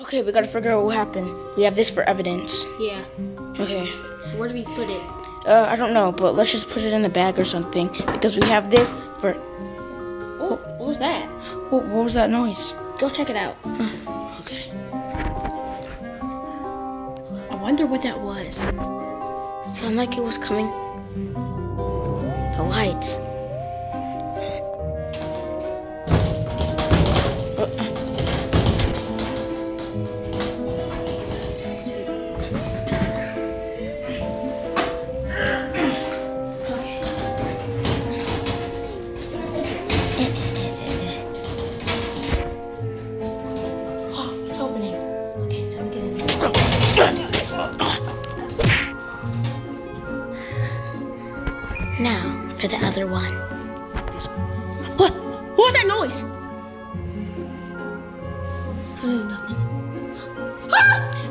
Okay, we gotta figure out what happened. We have this for evidence. Yeah. Okay. So where do we put it? Uh, I don't know, but let's just put it in the bag or something because we have this for. Oh, what was that? What, what was that noise? Go check it out. Okay. I wonder what that was. Sounded like it was coming. The lights. Uh,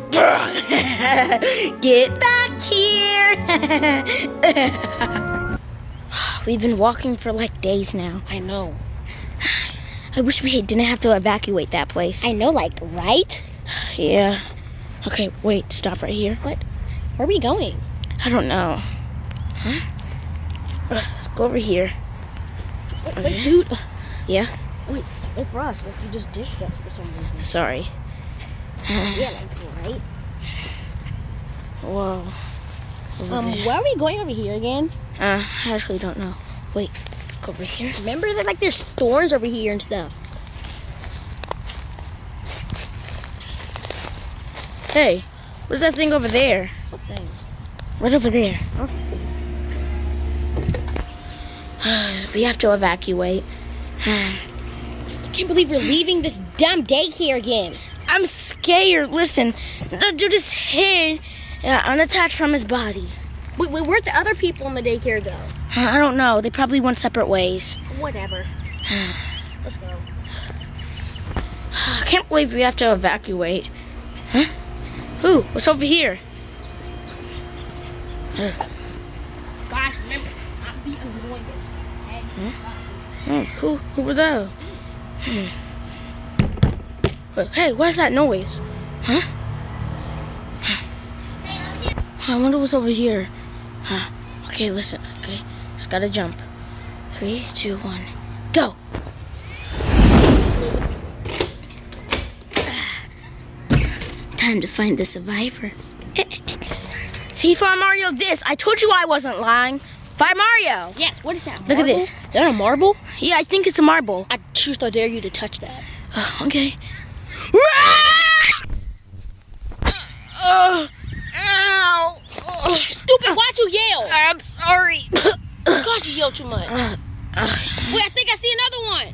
Get back here! We've been walking for like days now. I know. I wish we didn't have to evacuate that place. I know, like, right? yeah. Okay, wait, stop right here. What? Where are we going? I don't know. Huh? Uh, let's go over here. Wait, oh, wait, dude. Yeah? Wait, wait for us. Like, you just dished us for some reason. Sorry. Yeah, like, right? Whoa. Over Um, there. where are we going over here again? Uh, I actually don't know. Wait, let's go over here. Remember that, like, there's thorns over here and stuff. Hey, what's that thing over there? What thing? Right over there. we have to evacuate. I can't believe we're leaving this damn daycare again. I'm scared. Listen, the dude is here, uh, unattached from his body. Wait, wait, where'd the other people in the daycare go? I don't know. They probably went separate ways. Whatever. Let's go. I can't believe we have to evacuate. Huh? Ooh, what's over here? Guys, remember, not be annoying. Oh, who, who were those? Hmm. Hey, where's that noise? Huh? I wonder what's over here. Huh. Okay, listen. Okay, just gotta jump. Three, two, one, go. Time to find the survivors. See, Fire Mario, this. I told you I wasn't lying. Fire Mario. Yes, what is that? Look at this. Is that a marble? Yeah, I think it's a marble. I choose to dare you to touch that. Uh, okay. Oh, ow. Oh, Stupid, why'd you yell? I'm sorry. God, you yell too much. Uh, uh, Wait, I think I see another one.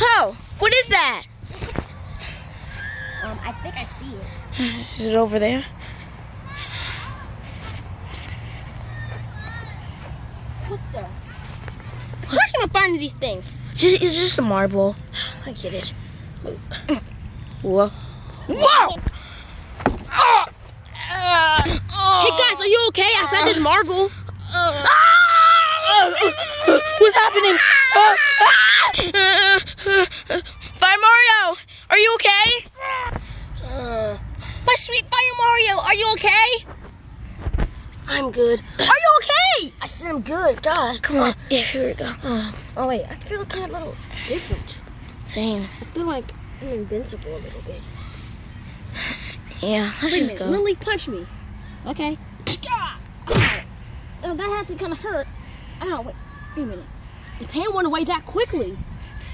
oh, what is that? Um, I think I see it. Is it over there? What the? Where can I find these things? Just, it's just a marble. I get it. Whoa. Whoa! Oh, Hey guys, are you okay? I found this marble. Ah! What's happening? Ah! Fire Mario, are you okay? Uh, my sweet Fire Mario, are you okay? I'm good. Are you okay? I said I'm good. God. Come on. Yeah, here we go. Oh wait, I feel kind of a little different. Same. I feel like I'm invincible a little bit. Yeah, let's Wait just minute, go. Lily punch me. Okay. Oh, that has to kind of hurt. Ow, wait, wait a minute. The pan went away that quickly.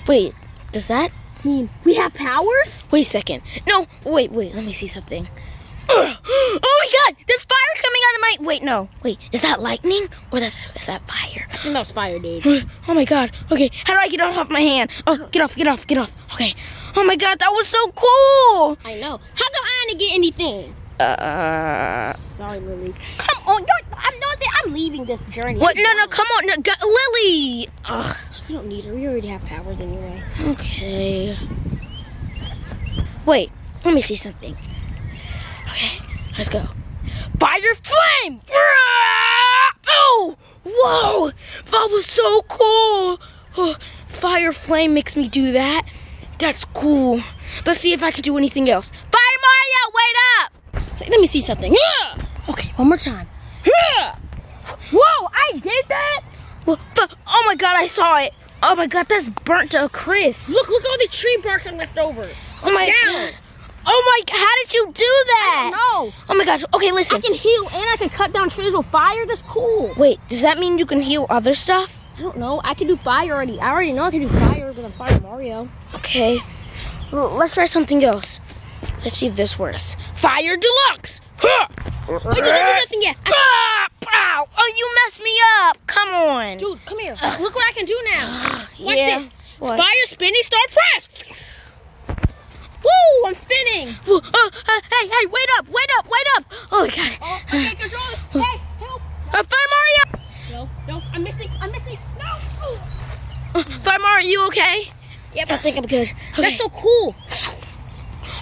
Wait, does that? Mean, we have powers? Wait a second. No, wait, wait. Let me see something. Oh my God! There's fire coming out of my. Wait, no. Wait, is that lightning or that's is that fire? I think that was fire, dude. Oh my God. Okay, how do I get off my hand? Oh, get off, get off, get off. Okay. Oh my God, that was so cool. I know. How come I didn't get anything? Uh. Sorry, Lily. Come on, you're, I'm not saying I'm leaving this journey. What? No, no. Come on, no, go, Lily. Ugh. We don't need her. We already have powers anyway. Okay. Wait, let me see something. Okay, let's go. Fire flame! Oh, whoa! That was so cool. Oh, fire flame makes me do that. That's cool. Let's see if I can do anything else. Fire Mario, wait up! Let me see something. Okay, one more time. Whoa, I did that? Oh my god, I saw it. Oh my god, that's burnt to a crisp. Look, look at all the tree barks I left over. Oh my down. god. Oh my, how did you do that? No, Oh my gosh. Okay, listen. I can heal and I can cut down trees with fire. That's cool. Wait, does that mean you can heal other stuff? I don't know. I can do fire already. I already know I can do fire because I'm Fire Mario. Okay. Well, let's try something else. Let's see if this works. Fire deluxe. Huh. Wait, you didn't do nothing yet. Ah, pow. Oh, you messed me up. Come on. Dude, come here. Look what I can do now. Watch Yeah. this. What? Fire Spinny star press. Woo! I'm spinning. Whoa, uh, uh, hey, hey, wait up, wait up, wait up. Oh my god. Oh, I can't control it. Hey, help! Uh, Fire Mario. No, no, I'm missing. I'm missing. No. Uh, Fire Mario, are you okay? Yep, I think I'm good. Okay. That's so cool.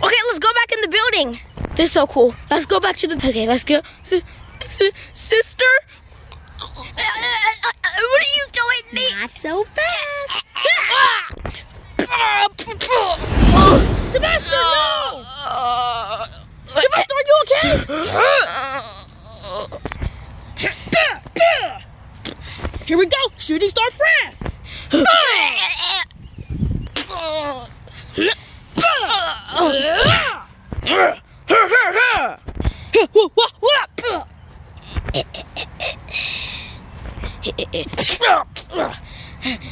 Okay, let's go back in the building. This is so cool. Let's go back to the. Okay, let's go. S- s- sister? Uh, uh, uh, uh, what are you doing? Me? Not so fast. Ah! Sebastian, no! Uh, Sebastian, are you okay? Here we go. Shooting star press.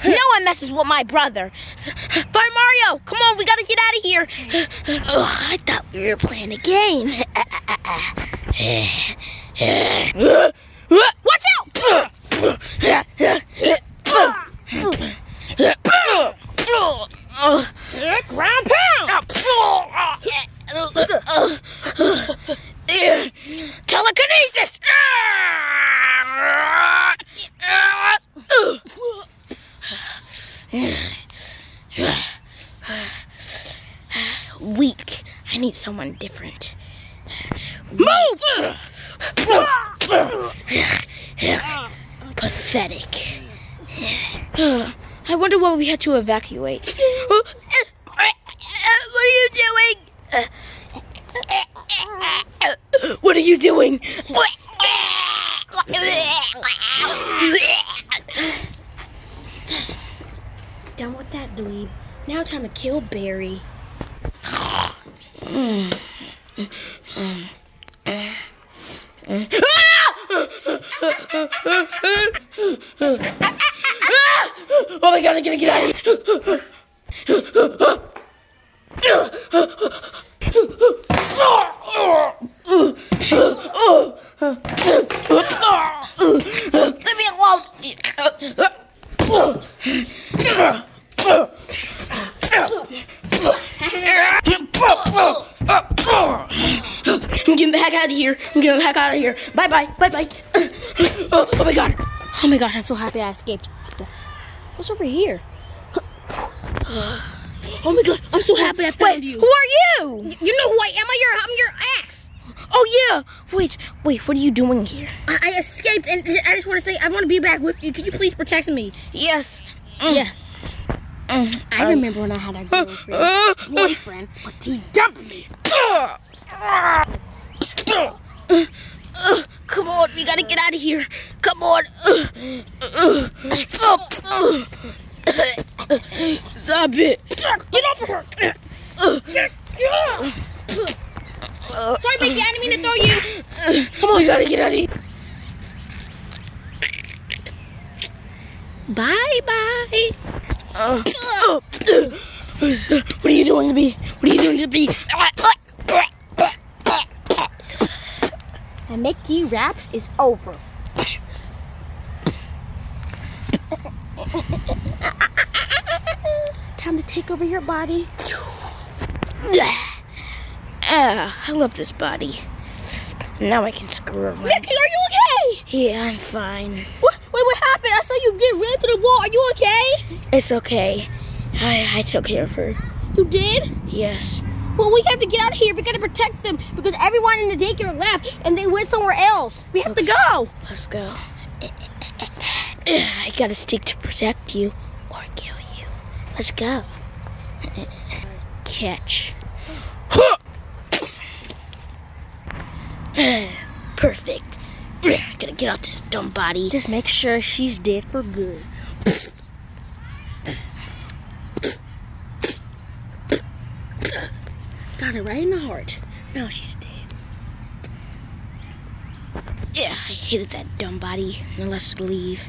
No one messes with my brother. Fire Mario, come on, we gotta get out of here. Ugh, I thought we were playing a game. Watch out! Ground pound. Telekinesis! Weak. I need someone different. Move! Pathetic. I wonder why we had to evacuate. What are you doing? What are you doing? Done with that dweeb. Now time to kill Barry. Oh my god, I gotta get out of here. Leave me alone. Getting the heck out of here. I'm getting the heck out of here. Bye bye. Bye bye. Oh, oh my god. Oh my gosh, I'm so happy I escaped. What the? What's over here? Oh my god, I'm so happy I found Wait, you. who are you? You know who I am? I'm your, I'm your ex. Oh yeah. Wait, wait. What are you doing here? I, I escaped, and I just want to say I want to be back with you. Can you please protect me? Yes. Mm. Yeah. Mm. I remember when I had a girlfriend, Uh, boyfriend, but he dumped me. Uh, come on, we gotta get out of here. Come on. Stop it. Get over here. Sorry, baby, I didn't mean to throw you. Come on, we gotta get out of here. Bye, bye. Uh, uh, uh, what are you doing to me? What are you doing to me? And Mickey Raps is over. Time to take over your body. Ah, I love this body. Now I can screw around. Mickey, are you okay? Yeah, I'm fine. What? Wait, what happened? I saw you get ran through the wall. Are you okay? It's okay. I, I took care of her. You did? Yes. Well, we have to get out of here. We gotta protect them because everyone in the daycare left and they went somewhere else. We have to go. Let's go. I got a stick to protect you or kill you. Let's go. Catch. Perfect. Gotta get out this dumb body. Just make sure she's dead for good. Got it right in the heart. Now she's dead. Yeah, I hated that dumb body. Now let's leave.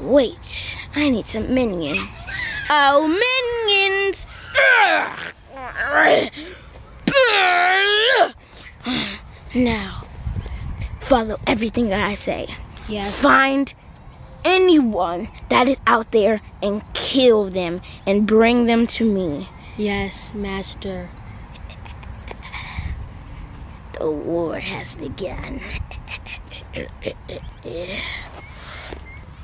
Wait, I need some minions. Oh, minions! Now, follow everything that I say. Yes. Find anyone that is out there and kill them and bring them to me. Yes, master. The war has begun.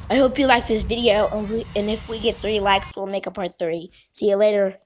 I hope you like this video, and if we get three likes, we'll make a part three. See you later.